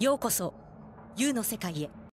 ようこそ U の世界へ。